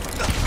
Uh.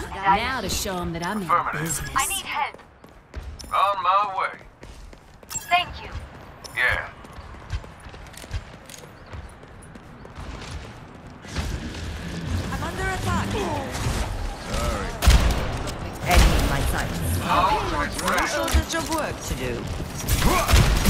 Now to show them that I'm in business. I need help. On my way. Thank you. Yeah. I'm under attack. Sorry. Enemy in my sights. Ultimate's ready. Shortage of work to do.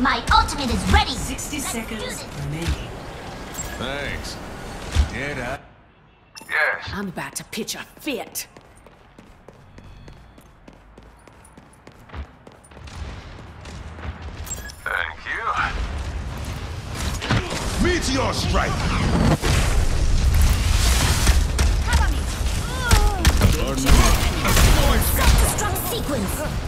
My ultimate is ready. 60 seconds remaining. Thanks. Get out. Yes. I'm about to pitch a fit. Thank you. Meteor strike! Self-destruct sequence. Got the payload. Ain't